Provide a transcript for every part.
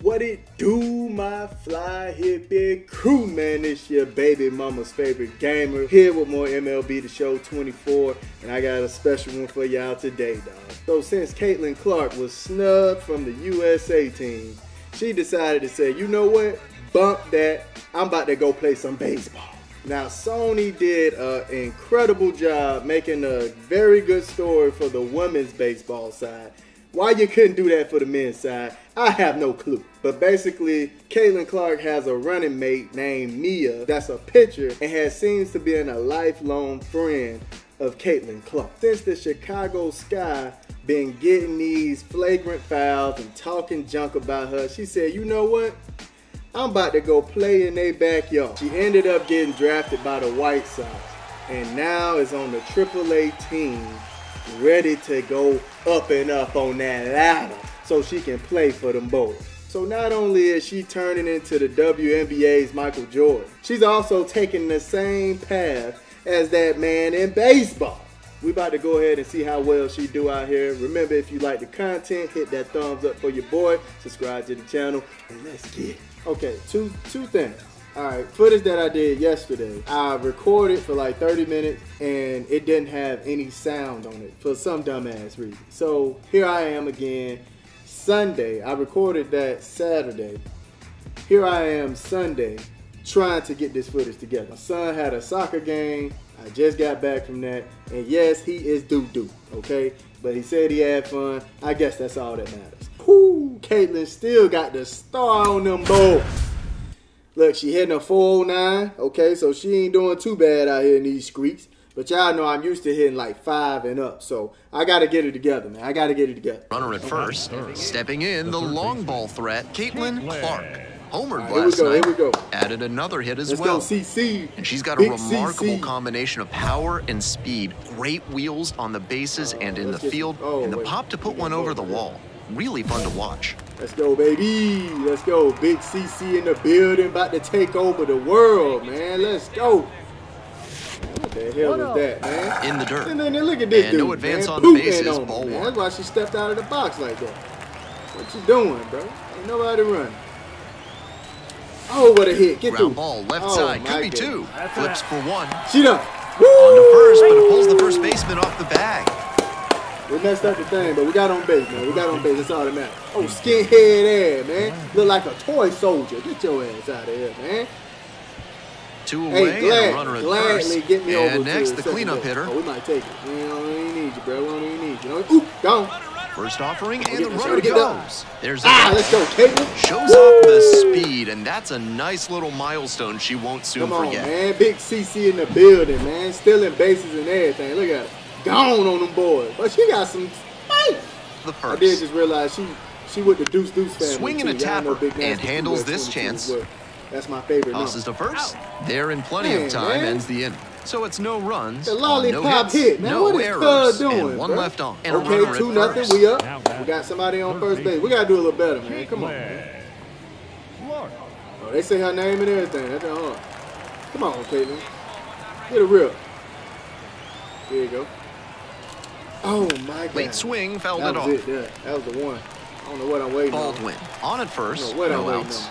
What it do, my fly hippie crew, man? It's your baby mama's favorite gamer here with more MLB The Show 24, and I got a special one for y'all today, dog. So since Caitlin Clark was snubbed from the USA team, she decided to say, you know what? Bump that. I'm about to go play some baseball. Now, Sony did an incredible job making a very good story for the women's baseball side. Why you couldn't do that for the men's side, I have no clue. But basically, Caitlin Clark has a running mate named Mia that's a pitcher and has seems to be in a lifelong friend of Caitlin Clark. Since the Chicago Sky been getting these flagrant fouls and talking junk about her, she said, you know what? I'm about to go play in their backyard. She ended up getting drafted by the White Sox and now is on the AAA team ready to go up and up on that ladder so she can play for them both. So not only is she turning into the WNBA's Michael Jordan, she's also taking the same path as that man in baseball. We about to go ahead and see how well she do out here. Remember, if you like the content, hit that thumbs up for your boy, subscribe to the channel, and let's get it. Okay, two two things. All right, footage that I did yesterday, I recorded for like 30 minutes and it didn't have any sound on it for some dumbass reason. So here I am again, Sunday. I recorded that Saturday. Here I am Sunday trying to get this footage together. My son had a soccer game. I just got back from that. And yes, he is doo-doo, okay? But he said he had fun. I guess that's all that matters. Whoo, Caitlin still got the star on them boys. Look, she hitting a 409. Okay, so she ain't doing too bad out here in these streets. But y'all know I'm used to hitting like five and up. So I got to get it together, man. I got to get it together. Runner at first. Stepping in, the long ball threat, Caitlin Clark. Homered we last go, night. here we go. Added another hit as Let's well. go, CC. And she's got a Big remarkable CC. combination of power and speed. Great wheels on the bases and in the field. oh, and the pop to put one over the wall. Really fun to watch. Let's go, baby. Let's go. Big CC in the building, about to take over the world, man. Let's go. What the hell was that, man? In the dirt. And then look at this And dude, no advance man. on the bases, on me, ball man. one. That's why she stepped out of the box like that. What you doing, bro? Ain't nobody running. Oh, what a hit. Get Ground through. ball, left Oh, side, my could be goodness. two. Flips for one. She done. On to first, but it pulls the first baseman off the bag. We messed up the thing, but we got on base, man. We got on base. That's all that matters. Oh, skinhead ass, man. Look like a toy soldier. Get your ass out of here, man. Two Hey, away and a runner at gladly first. get me and to next, the cleanup hitter. Oh, we might take it. We don't even need you, bro. We don't even need you. Ooh, gone. First offering, and the runner goes. There's a Ah, let's go, Caitlin. Shows off the speed, and that's a nice little milestone she won't soon Come on, forget. man. Big CC in the building, man. Stealing bases and everything. Look at her. Gone on them boys. But she got some fight. The I did just realize she she with the Deuce Deuce family. Swinging too. a tapper Big and handles this chance. That's my favorite Tosses number. to first. There in plenty Man, of time man. ends the inning. So it's no runs, The lollipop no hits, hit, man. no what is errors, Cuz doing, and one bro? left on. And okay, two at nothing. first. We up. We got somebody on first base. We gotta do a little better, man. Come on, man. Oh, they say her name and everything. That's hard. Come on, Caitlin. Get a rip. There you go. Oh my God. Late swing, fouled That it off. it. There. That was the one. I don't know what I'm waiting on. Baldwin on at first, No, what I'm no outs.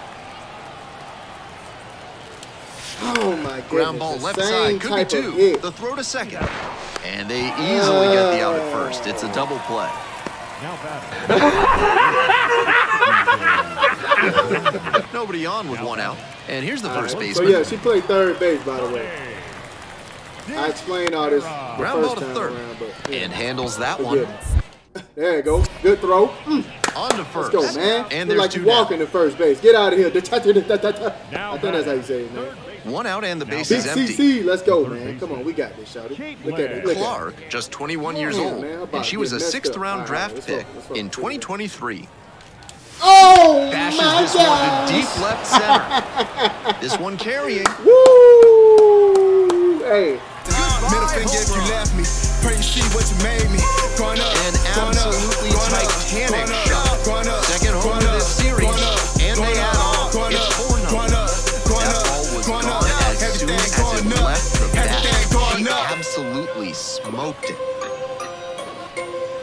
Oh my goodness. Ground ball the left side, could be two. The throw to second. And they easily get the out at first. It's a double play. Nobody on with one out. And here's the first So baseman. yeah, she played third base, by the way. I explained all this the Ground ball first to time third. around, but yeah, And handles that one. it. There you go. Good throw. Mm, On to let's first. go, man. And Look there's like two you down. walking to first base. Get out of here. I think that's how you say it, man. One out and the base Big is empty. CC, let's go, man. Come on, we got this, shawty. Look at it. Look at it. Clark, just 21 years Man, old, man, and she was a sixth-round All right, draft let's pick let's go. in 2023. Oh Bashes my this one God. to deep left center. this one carrying. Woo! Hey, Middle finger if you left me. Pray you see what you made me. Growing up, An growing absolutely growing up, titanic up, shot. growing up, Second home growing to this series, up, and they add on. growing It's up, growing up, growing up, ball was growing up. as soon Everything as going it up. left the bat. Everything going She up. absolutely smoked it.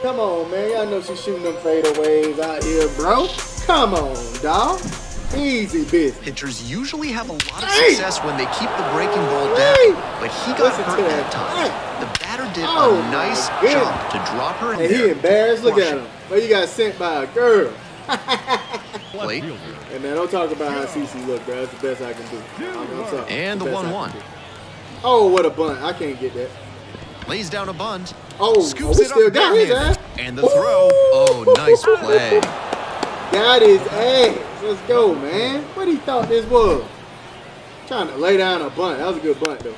come on, man. Y'all know she's shooting them fadeaways out here, bro. Come on, dog. Easy business. Pitchers usually have a lot of success when they keep the breaking ball down, but he got Listen hurt that time. The batter did Oh, a nice job to drop her in And he embarrassed. Look at him. Well, you got sent by a girl. Plate. Hey man, don't talk about how CC look, bro. That's the best I can do. I'm, sorry. And the I 1-1. can do. Oh, what a bunt! I can't get that. Lays down a bunt. Oh, Scoops oh, we it still up got his ass. And the throw. Oh, nice play. Got his ass. Let's go, man. What he thought this was? Trying to lay down a bunt. That was a good bunt though.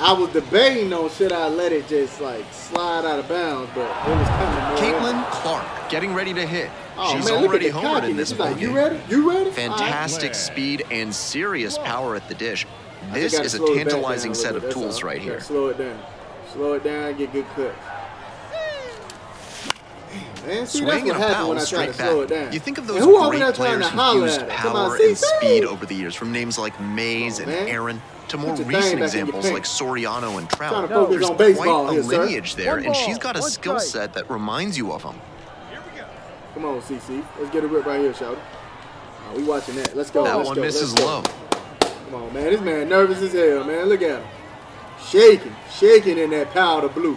I was debating on should I let it just like slide out of bounds, but it was coming. more. Caitlin Clark getting ready to hit. Oh, She's man, look at already homered in this She's like, you ready? You ready? Fantastic speed and serious power at the dish. This is a slow it back down tantalizing set of tools all. right Gotta here. Slow it down. Slow it down. Get good cuts. Man, see, Swing that's and what a foul when I try straight to slow it back. down. You think of those who great players who've used power Come on, and speed over the years, from names like Mays Come and. Aaron to more recent thing back in your examples like Soriano and Trout. Trying to focus There's on quite a here, sir. lineage there, One and she's got a one skill strike. set that reminds you of him. Come on, CC. Let's get a rip right here, shout Oh, we watching that. Let's go. That let's one go, misses let's low. Come on, man. This man nervous as hell, man. Look at him. Shaking, shaking in that powder blue.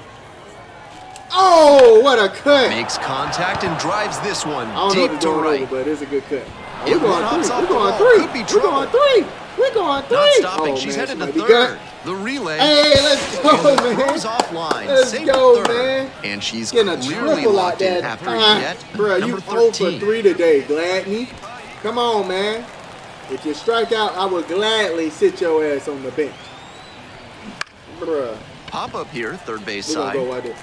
Oh, what a cut. Makes contact and drives this one I don't know deep to right. over, but it's a good cut. We're going three. We're going three. We're going three. We're going three. Not stopping. Oh, She's man, headed she to third. The relay. Hey, let's go, man. throws offline. Let's go, third. man. And she's Getting a triple out locked in there. after Ah, Bruh, you 0 for 3 today, Gladney. Come on, man. If you strike out, I would gladly sit your ass on the bench. Bruh. Pop up here, third base We're side. go right there.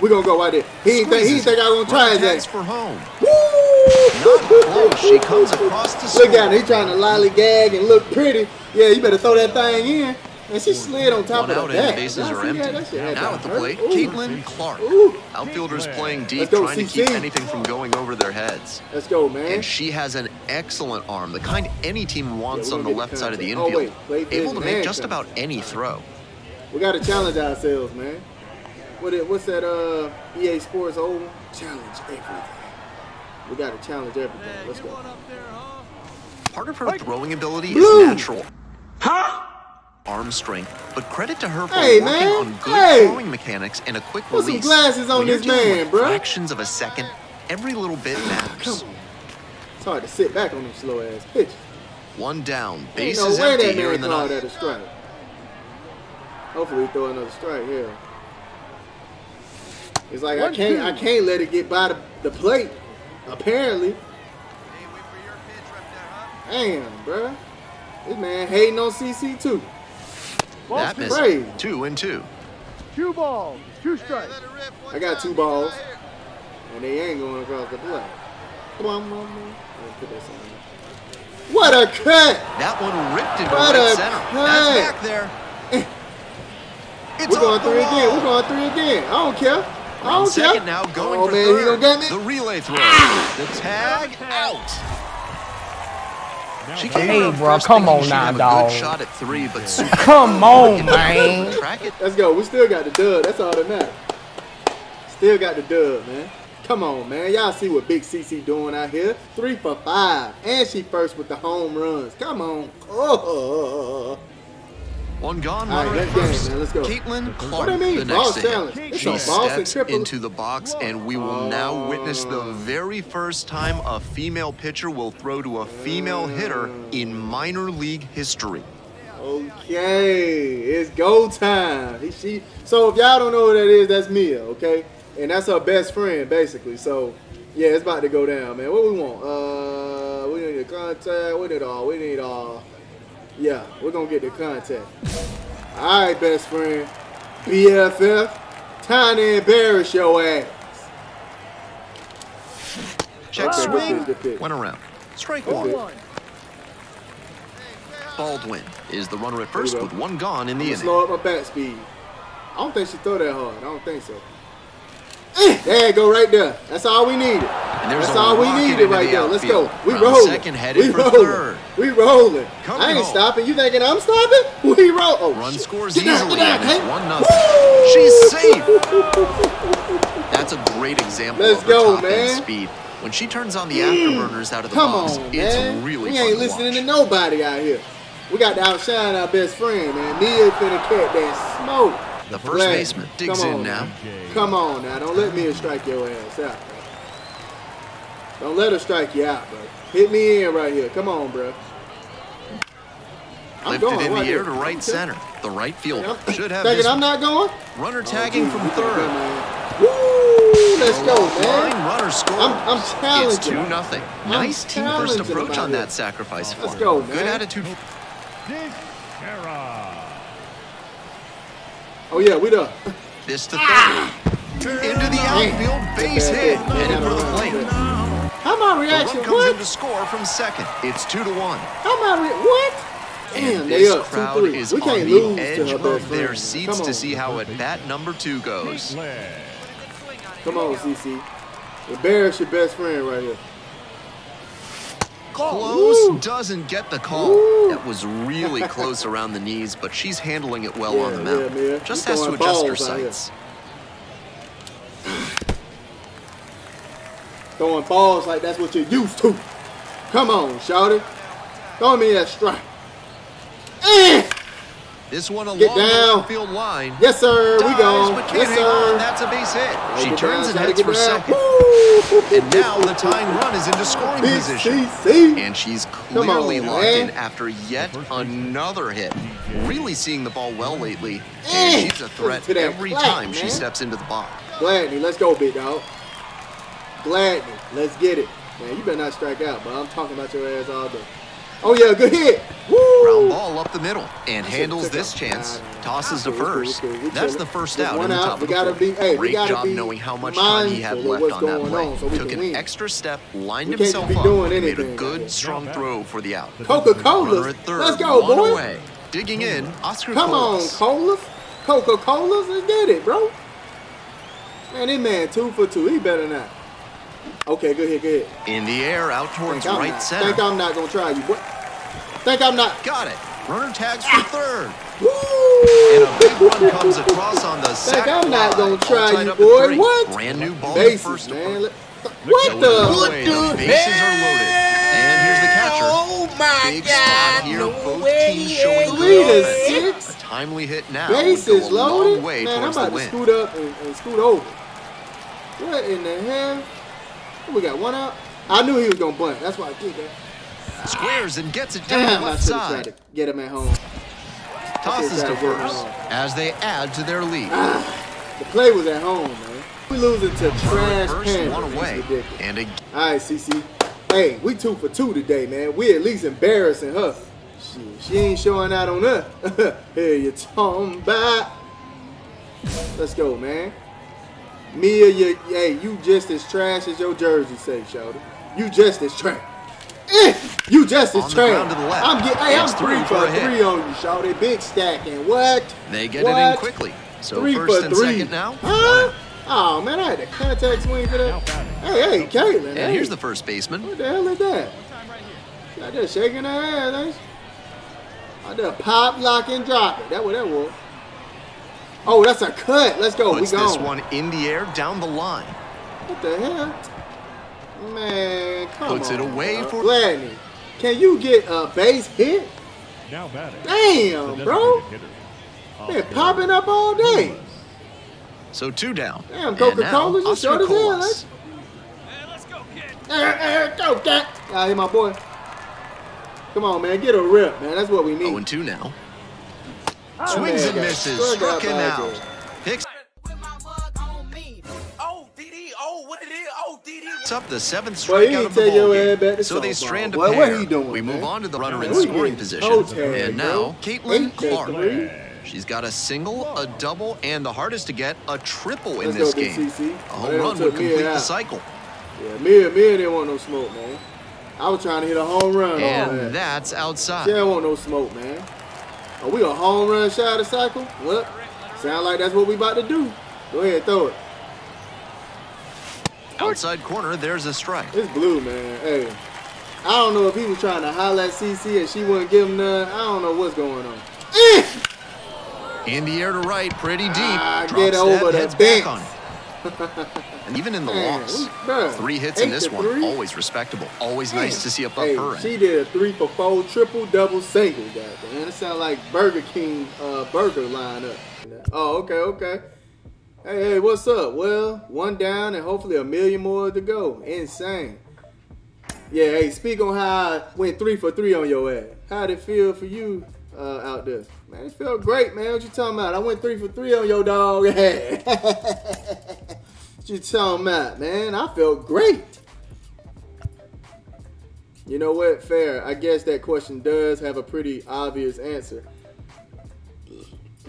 We're gonna go right there. He didn't think, he didn't think I was gonna try his Tags ass. for home. Woo! She comes across the Look score. at her. He trying to lollygag and look pretty. Yeah, you better throw that thing in. And she slid on top One of out the and the bat. bases are empty. that? That shit had Now at the hurt. plate, Ooh. Caitlin Clark. Ooh. Outfielders playing deep, go, trying to keep anything from going over their heads. Let's go, man. And she has an excellent arm, the kind any team wants Yeah, on the left side of the infield. Oh, wait. Wait, Able to make just about any throw. We gotta challenge ourselves, man. What it, what's that uh EA Sports old one? Challenge everything. We gotta challenge everything. Let's go. Part of her throwing ability Blue. is natural. Huh? Arm strength, but credit to her for Hey, working man. on good Hey. throwing mechanics and a quick Put some release. glasses on When you're this dealing man, with bruh. Fractions of a second, every little bit Come matters. on. It's hard to sit back on them slow ass pitches. One down, Ain't base no is way empty that here man in the ninth. that a strike. Hopefully we throw another strike here. It's like I can't two. I can't let it get by the, the plate. Apparently. Damn, bruh. This man hating on CC too. That Ball misses. Crazy. Two and two. Two balls, two strikes. I got two balls, and they ain't going across the plate. Come on, come on, man. Put this on. What a cut! That one ripped into What right a center. cut. That's back there. It's We're going off the three again. We're going three again. I don't care. I On don't now, going oh, for man, third. gonna get me. The relay throw. The tag out. She came Hey, out bro, first come on she'd now, have a dog. Good shot at three, but super Come on, man. track it. Let's go. We still got the dub. That's all that matters. Still got the dub, man. Come on, man. Y'all see what Big CC doing out here? Three for five. And she first with the home runs. Come on. Oh. One gone, All right, runner at game, man. Let's go. Caitlin Clark, What do you mean, the next to hit. challenge? It's She a boss and steps into the box, and we will now witness the very first time a female pitcher will throw to a female hitter in minor league history. Okay, it's go time. He, she, so if y'all don't know who that is, that's Mia, okay? And that's her best friend, basically. So, yeah, it's about to go down, man. What we want? Uh, we need a contact. We need all. We need all. Yeah, we're gonna get the contact. All right, best friend, BFF, time to embarrass your ass. Check Okay, swing, good pitch. went around. Strike one. Baldwin is the runner at first with one gone in the inning. slow up my bat speed. I don't think she throw that hard. I don't think so. Eh, There you go, right there. That's all we needed. That's all we needed right the there. Let's go. We rolling. second, headed we for third. We rolling. Coming I ain't home. stopping. You thinking I'm stopping? We roll. Oh, Run shit. scores Get down, easily, get down, and one nothing. She's safe. That's a great example Let's of her go, top man. end speed. When she turns on the mm. afterburners out of the Come box, on, it's man. really we ain't to listening watch. to nobody out here. We got to outshine our best friend, man. Mia finna catch that smoke. The first Glad. baseman digs Come in on now. Come on now. Don't let Mia strike your ass out, bro. Don't let her strike you out, bro. Hit me in right here. Come on, bro. I'm Lifted going in right the air here. to right center. The right fielder I'm should have thinking I'm not going. runner Oh, tagging geez, from third. Woo! Let's go, man. line, runner scores. I'm- I'm It's 2 nothing. Nice team first approach on that sacrifice Let's go, Good attitude. Oh yeah, we done. This to Ah! third. Into the outfield, base hit, headed for the plate. How my The reaction? run comes in to score from second. It's two to one. How my re- what? Damn, And this up crowd is We on can't the lose edge to of their seats to see how at bat number two goes. Come on, CC. Embarrass your best friend right here. Close Woo. doesn't get the call. It was really close around the knees, but she's handling it well Yeah, on the yeah, mound. man. Just has to adjust her sights. here. Throwing balls like that's what you're used to. Come on, shouty. Throw me that strike. Eh! This one along Get down. left field line. Yes, sir. We but Yes, hang on. sir. That's a base hit. She turns down, and heads for down. second. Woo! And now the tying run is into scoring position. And she's on, clearly locked man. in after yet another hit. Really seeing the ball well lately. Eh, And she's a threat every time she steps into the box. Gladney, let's go, big dog. Gladney, let's get it. Man, you better not strike out, but I'm talking about your ass all day. Oh yeah, good hit. Woo! Ground ball up the middle and handles this took chance. Nah, nah, nah. Tosses to It's cool, it's first. cool, That's chillin'. the first Just out in the top We of the gotta be- hey, Great gotta job be knowing how much time he had left on that play. on so Took an win. extra step, lined We himself be up, doing and made a good, here. strong throw for the out. Coca Runner Cola. at third, Let's go, one boy. away. Digging in, Oscar Come Colas. on, colas. Coca Colas. Let's get it, bro. Man, this man two for two. He better not. Okay, good hit, good hit. In the air, out towards right not, center. Think I'm not gonna try you, boy. Think I'm not. Got it. Runner tags ah! for third. Woo! And a big run comes across on the sac I'm not gonna try you, boy. What? Brand new ball Bases, first man. Let- What So the? away, the bases are loaded. And here's the catcher. Oh my Big spot here. Both teams showing Three to six. A timely hit now. Bases go loaded. way Man, I'm about to scoot up and, and scoot over. What in the hell? We got one out. I knew he was gonna bunt. That's why I did that. Squares and gets it down Damn, the I left side. to get him at home. Tosses to should've tried to get him first as they add to their lead. Ah, the play was at home, man. We losing to trash Pandas. one away. ridiculous. And a All right, CC. Hey, we two for two today, man. We at least embarrassing her. She, she ain't showing out on us. Here you talking about. Let's go, man. Mia, you, hey, you just as trash as your jersey say, Shouty. You just as trash. Eh, you just as trash. ground to the left. I'm get, hey, I'm three three for three on you, Shouty. Big stacking. What? They get it in quickly. So three first for and three. second now. Huh? Oh man, I had to contact swing for that. Hey, hey, Caitlin. And hey. here's the first baseman. What the hell is that? Got there shaking her ass? I did pop, lock, and drop it. That what that was. Oh, that's a cut. Let's go. Puts we gone. this one in the air down the line. What the hell? Man, come Puts on. it away bro. for- Gladney. Can you get a base hit? Now batting. Damn, bro. designated hitter, Been popping up all day. So two down. Damn, Coca now, Cola, you Oscar short as hell, Colas. ain't you? Eh, eh, go, cat. Ah, here, my boy. Come on, man. Get a rip, man. That's what we need. 0 and 2 now. Oh, Swings and misses. struck Struck him out. Picks With my mug on me. Oh, DD. Oh, what it is? Oh, up the seventh Boy, strikeout of the ball game. So they strand a pair. what he doing, we move on to the runner in scoring position. And now, Caitlin Clark. She's got a single, a double, and the hardest to get, a triple in Let's this go, game. A home run would complete the cycle. Yeah, Mia, Mia didn't want no smoke, man. I was trying to hit a home run And her. that's She outside. didn't want no smoke, man. Are we a home run shy of the cycle? Well, sound like that's what we about to do. Go ahead, throw it. Outside corner, there's a strike. It's blue, man. Hey, I don't know if he was trying to holler at CC and she wouldn't give him none. I don't know what's going on. In the air to right, pretty deep. Ah, Drop get over the bench. Back on it. And even in the Man, loss, three hits in this one, three? always respectable. Always nice to see a hey. She did a three for four, triple, double, single. Goddamn, it sounds like Burger King uh, burger lineup. Oh, okay, okay. Hey, hey, what's up? Well, one down and hopefully a million more to go. Insane. Yeah, hey, speak on how I went three for three on your ass. How'd it feel for you uh, out there? Man, it felt great, man. What you talking about? I went three for three on your dog. what you talking about, man? I felt great. You know what? Fair. I guess that question does have a pretty obvious answer.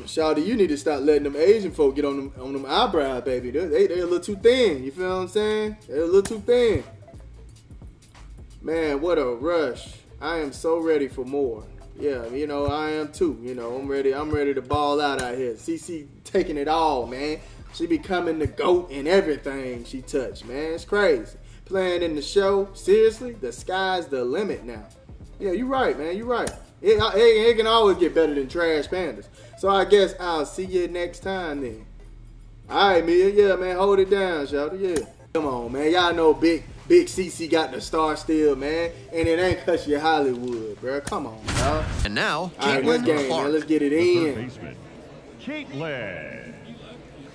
Shawty, you need to stop letting them Asian folk get on them on them eyebrows, baby. They they they a little too thin. You feel what I'm saying? They're a little too thin. Man, what a rush! I am so ready for more. Yeah, you know I am too. You know I'm ready. I'm ready to ball out out here. CC taking it all, man. She becoming the goat in everything she touched, man. It's crazy. Playing in the show, seriously, the sky's the limit now. Yeah, you're right, man. You're right. It, it, it can always get better than Trash Pandas. So I guess I'll see you next time then. All right, Mia. Yeah, man. Hold it down, shouty. Yeah. Come on, man. Y'all know Big Big CC got the star still, man. And it ain't cause you Hollywood, bro. Come on, dog. and now, All right, let's Caitlin game, man. Clark. Let's get it in. baseman, Caitlin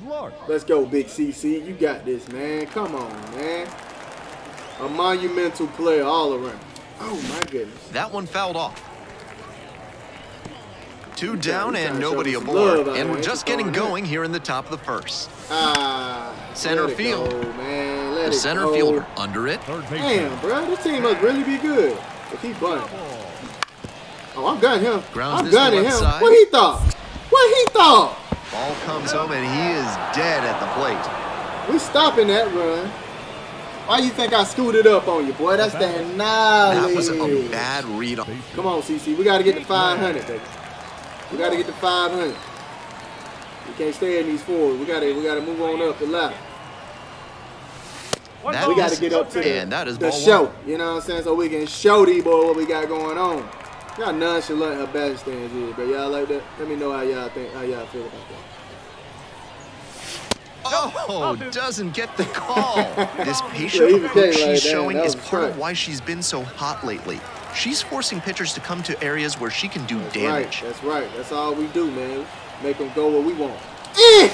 Clark. Let's go, Big CC. You got this, man. Come on, man. A monumental player all around. Oh my goodness. That one fouled off. Two down you trying and nobody aboard. And here, we're ain't just getting going here in the top of the first. Ah. Center let it field. go, man. Let The it center go. fielder under it. Third baseman, Damn, bro. This team must really be good. If he bunting. Oh, I'm gunning him. Grounds I'm gunning him. side. What he thought? What he thought? Ball comes home and he is dead at the plate. We stopping that run. Why you think I scooted up on you, boy? That's that knowledge. That was a bad read. on- Come on, CC. We got to get to 500. We got to get to 500. We can't stay in these fours. We got to we got to move on up the left. That We got to get up to the, and that is the show. one. You know what I'm saying? So we can show these boy what we got going on. Y'all nonchalant her batting stance is, but y'all like that? Let me know how y'all think, how y'all feel about that. Oh, doesn't get the call. this patient even approach Kate like she's that, showing that is was part of why she's been so hot lately. She's forcing pitchers to come to areas where she can do That's damage. right. That's right. That's all we do, man. Make them go where we want. Eh!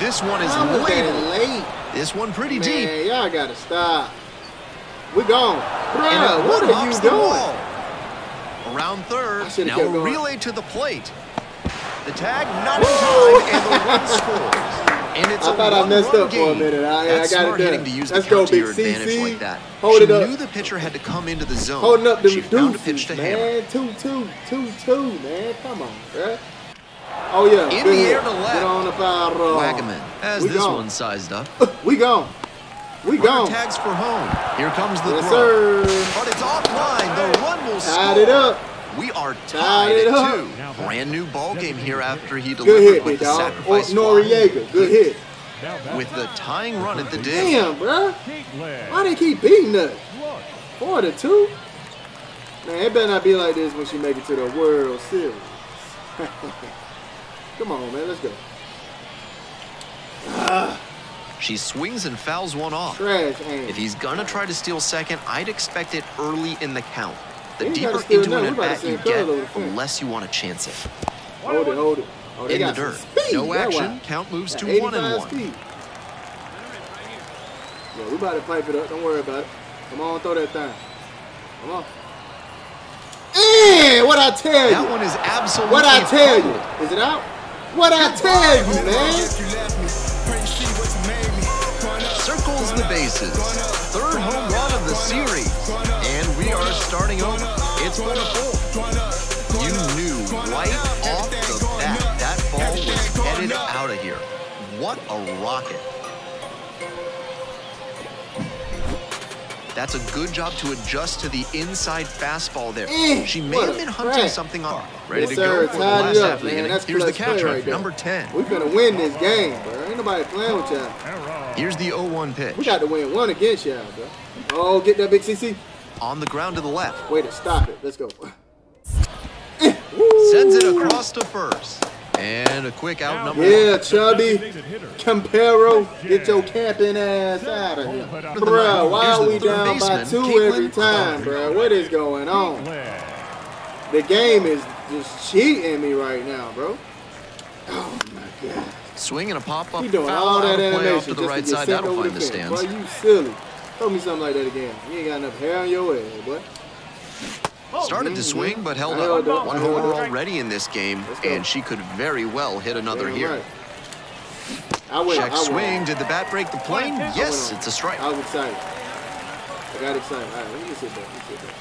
This one is How was late? This one pretty deep. Man, y'all gotta stop. We're gone. And Bruh, what are you doing? wall. Around third. Now a relay to the plate. The tag not in time, and the run scores. And it's I a thought I messed one-run for a game. minute. I- I That's got it done. to use Let's the go, to your Big advantage CC. like that. Hold she it up. knew the pitcher had to come into the zone. Holding up the she found a pitch to hammer. Two, two, two, two, man. Come on, bruh. Oh yeah. In the hit. air to left. Get on the foul. Wagaman has this gone. one sized up. We gone. We Runner gone. tags for home. Here comes the Yes, throw. sir. But it's offline. The run will Tied score. it up. We are Tied tied it at up. two. Brand new ball game here after he Good delivered hit, with the dog. Sacrifice fly. Oh, Noriega. Good hit. With the tying run at the dig. Damn, bruh. Caitlin Why they keep beating us? Four to two? Man, it better not be like this when she make it to the World Series. Come on, man. Let's go. Ah. She swings and fouls one off. Trash. If he's gonna try to steal second, I'd expect it early in the count. The deeper into an nothing. We about to at-bat you get, the less you want to chance it. Hold it, hold it. Oh, In the dirt. Speed. No action. Count moves Got to one and one. Speed. Yeah, we about to pipe it up. Don't worry about it. Come on, throw that thing. Come on. Eh, what I tell That you? one is absolutely What I tell you? Is it out? What I tell you, man? Circles the bases. Third home run of the series. And we are starting over. It's one to four. You knew right off the bat that ball was headed out of here. What a rocket. That's a good job to adjust to the inside fastball there. Eh, She may have been hunting crack. something on. Ready Yes, to sir. go for the last it half of the inning. Here's the catcher, right number 10. We're going to win this game, bro. Ain't nobody playing with y'all. Error. Here's the 0-1 pitch. We got to win one against y'all, bro. Oh, get that big CC. On the ground to the left. Wait to stop it. Let's go. Sends it across to first. And a quick out number Yeah, one. chubby. Campero, get your camping ass out of here. Bro, why are we down by two every time, bro? What is going on? The game is just cheating me right now, bro. Oh my god. Swing and a pop-up He doing foul all out that of play animation off to the right get side. sent That'll find the fence. stands. Boy, you silly. Throw me something like that again. You ain't got enough hair on your head, boy. Oh, Started to swing, but held I up. up. One I held homer already in this game, and she could very well hit another Damn here. right. I went. Check I went. swing. Did the bat break the plane? Yes, it's a strike. I was excited. I got excited. All right, let me sit back. Let me sit back.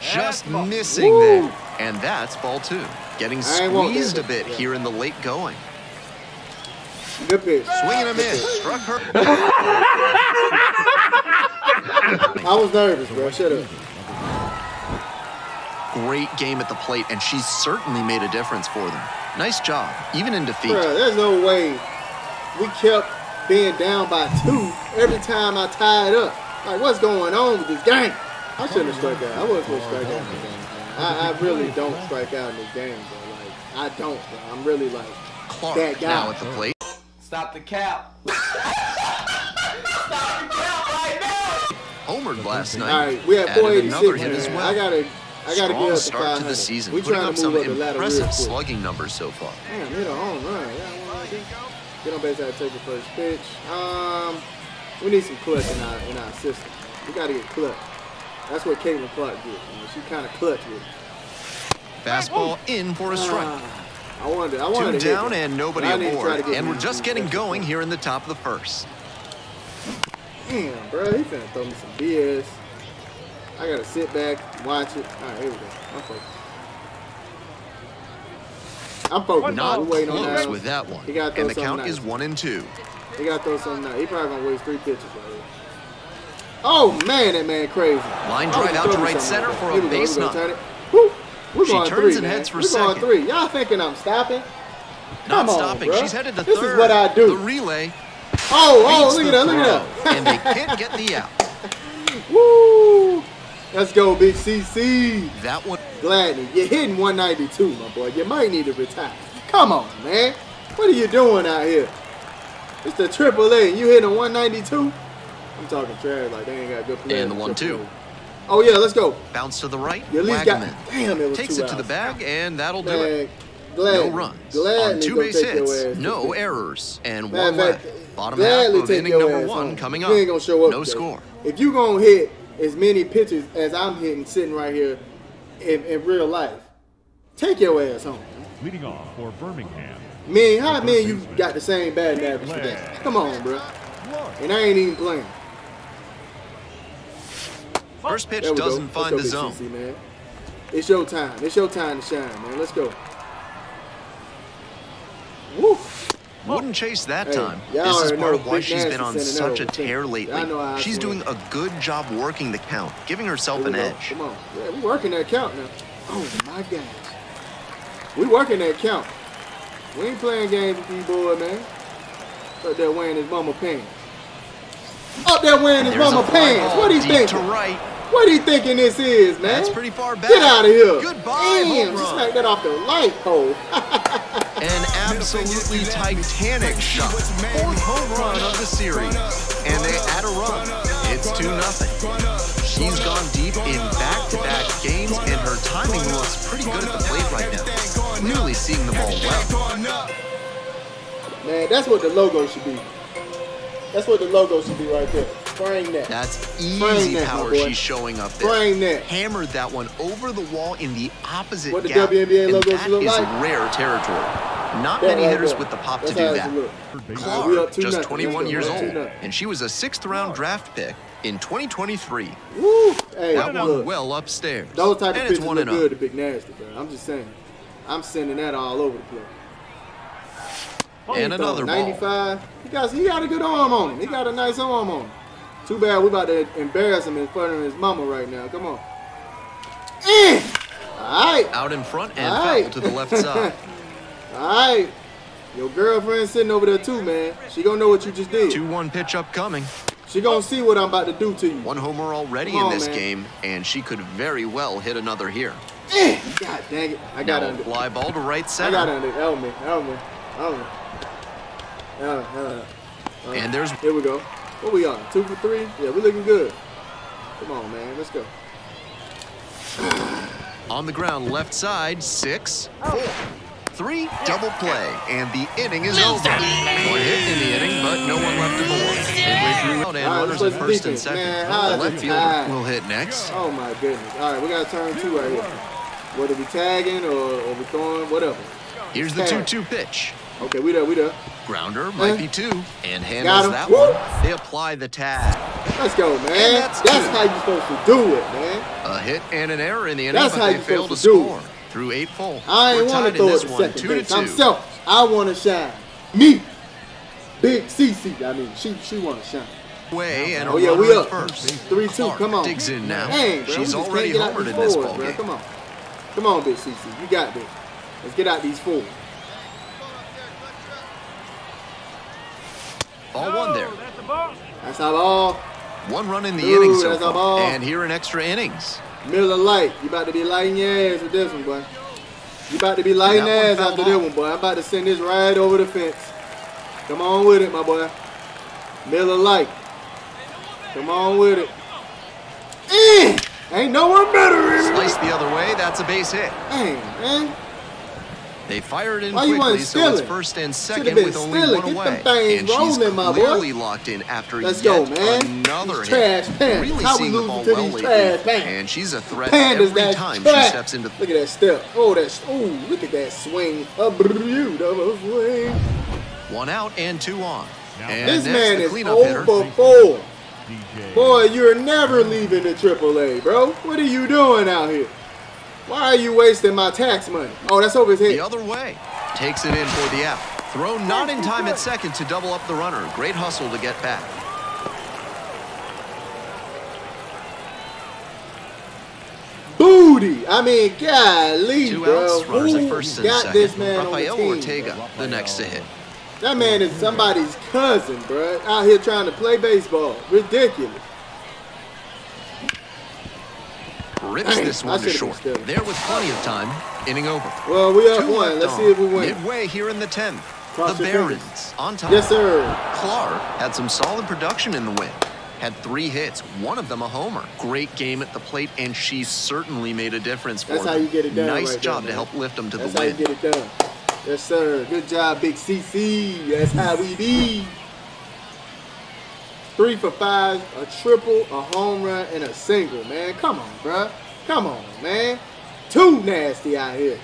Just missing Woo. there. And that's ball two. Getting I ain't want squeezed a bit here in the late going. Good pitch. Swing and a miss. Struck her. I was nervous, bro. Shut up. Great game at the plate, and she certainly made a difference for them. Nice job, even in defeat. Bro, there's no way we kept being down by two every time I tied up. Like, what's going on with this game? I shouldn't have struck out. I wasn't supposed to strike out in this game. man. I, I really don't strike out in this game, bro. Like, I don't, bro. I'm really like, Clark That guy. now at the plate. Stop the cap. Stop the cap right now. Homered last night. all right, we had 486, another hit as well. I gotta, I gotta Strong get up to start to the season, We putting trying up to some move up the ladder impressive slugging numbers so far. Damn, hit a home run. Yeah, what wanna do? Get on base, I take the first pitch. Um, we need some clutch in our in our system. We gotta get clutch. That's what Caitlin Clark did. Man. She kind of clutch with it. Fastball in for a strike. Ah, I wanted, I wanted Two to down and nobody But I to aboard. to get And we're just getting going here in the top of the first. Damn, bro, he finna throw me some BS. I gotta sit back, watch it. All right, here we go. I'm focused. I'm focused. Not We're waiting on close that. with that one. He gotta throw And the count nice. is one and two. He gotta throw something out. He probably gonna waste three pitches right here. Oh man, that man crazy. Line drive out to right center for a base go, knock. turn it. Woo. We're She going turns three, and man. heads for We're going second. three. Y'all thinking I'm stopping? Not Come on, stopping. bruh. She's headed to This is third. what I do. The relay Oh, oh, look at that, look at that. and they can't get the out. Woo! Let's go, Big CC. That one Gladney, you're hitting 192, my boy. You might need to retire. Come on, man. What are you doing out here? It's the AAA, and you hitting 192? I'm talking trash, like they ain't got good players. And the in one, Triple two. A. Oh yeah, let's go. bounce to the right. You at least whack got. 'em in. Damn, it was Takes two it to the bag, and that'll do it. Gladney, No runs Gladney on two base hits, no errors, and Matter one fact, left. Bottom half of inning number ass one home. coming you up. ain't gonna show up. No today. score. If you gonna hit as many pitches as I'm hitting, sitting right here in, in real life, take your ass home. Leading off for Birmingham. Man, how man you got the same batting average today? Come on, bro. And I ain't even playing. First pitch doesn't go. Find the zone. CC, man. It's your time. It's your time to shine, man. Let's go. Woo. Wouldn't chase that Hey, time. This is part of why she's been on such a tear lately. Y'all know how I She's doing a good job working the count, giving herself an go. edge. Come on. Yeah, we working that count now. Oh my gosh. We working that count. We ain't playing games with these boys, man. Up there wearing his mama pants. Up there wearing his mama pants. What he deep thinking? to right. What he thinking this is, man? That's pretty far back. Get out of here. Goodbye, Damn, home just smack that off the light pole. An absolutely titanic shot. Fourth home run of the series. And they add a run. It's 2 nothing. She's gone deep in back-to-back games, and her timing looks pretty good at the plate right now. Really seeing the ball well. man, that's what the logo should be. That's what the logo should be right there. Frame that. That's easy that, power she's showing up there. Frame that. Hammered that one over the wall in the opposite What the gap. WNBA logo that look is like? rare territory. Not That many right hitters there. with the pop That's to do that. Clark, just 21 years We're up two old, and she was a sixth round draft pick in 2023. Woo! Hey, That one look, well upstairs. those type of and it's pitches one look oh. good to Big Nasty, bro. I'm just saying. I'm sending that all over the place. And another ball. 95. He got, he got a good arm on him. He got a nice arm on him. Too bad we about to embarrass him in front of his mama right now. Come on. Eh! All right. Out in front and All right. to the left side. All right. Your girlfriend sitting over there too, man. She gonna know what you just did. 2-1 pitch upcoming. She gonna see what I'm about to do to you. One homer already on, in this man. game, and she could very well hit another here. Eh, God dang it. I got Now under. fly ball to right center. I got under. Help me. Help me. Help me. Uh, uh, uh. And there's Here we go. What we on? Two for three? Yeah, we looking good. Come on, man. Let's go. on the ground left side, six, four, three, double play, and the inning is over. One hit in the inning, but no one left aboard. Midway through out and All right, runners let's at play first and defense. second. Man, how the is left it fielder tied? will hit next. Oh my goodness. All right, we got a turn two right here. Whether we tagging or, or we throwing, whatever. Here's the 2-2 pitch. Okay, we there, we there. Grounder might be two, and handles that Woo! one. They apply the tag. Let's go, man. And That's, that's how you're supposed to do it, man. A hit and an error in the inning, That's but how they you fail to do it. score. Through eight full. I ain't want to throw it this to one, second two base. to I'm self. I want to shine. Me, Big CC. I mean, she she want to shine. Way and Oh yeah, we up. first. Three two. Clark Come on. digs in now. Dang, bro. She's already homered in this ball bro. game. Come on, come on, Big CC. You got this. Let's get out these fours. Ball one there. That's our ball. One run in the Ooh, inning so that's a far, ball. and here in extra innings. Miller Light. You about to be lighting your ass with this one, boy. You about to be lighting That ass fouled after this one, boy. I'm about to send this right over the fence. Come on with it, my boy. Miller Light. Come on with it. Eh! Ain't no one better in it. Sliced the other way, that's a base hit. Dang, man. They fired in Why quickly, so it's first and second with only stealing. one Get away. and she's rolling, my clearly locked in after Let's yet go, man. another These hit. trash pants. Really How we seeing the losing ball to well these lately, trash pants? and she's a threat Pandas every time trash. she steps into the. Look at that step. Oh, that's oh, look at that swing. A beautiful swing. one out and two on. And This man is cleanup hitter. over four. DJ. Boy, you're never leaving the AAA, bro. What are you doing out here? Why are you wasting my tax money? Oh, that's over his The other way. Takes it in for the out. Throw not in time at second to double up the runner. Great hustle to get back. Booty. I mean, golly, Two bro. outs, runners at Who first and got second. this man on the Rafael team? Ortega, the next to hit. That man is somebody's cousin, bro. Out here trying to play baseball. Ridiculous. Rips this one to short. There was plenty of time. Inning over. Well, we Two one. Let's on. see if we win. Midway here in the 10th. Cross the fingers. Barons on top. Yes, sir. Clark had some solid production in the win. Had three hits, one of them a homer. Great game at the plate, and she certainly made a difference for That's them. how you get it done Nice right job there, to help lift them to That's the how you get it done. Yes, sir. Good job, Big CC. That's how we be. Three for five, a triple, a home run, and a single, man. Come on, bruh. Come on, man. Too nasty out here.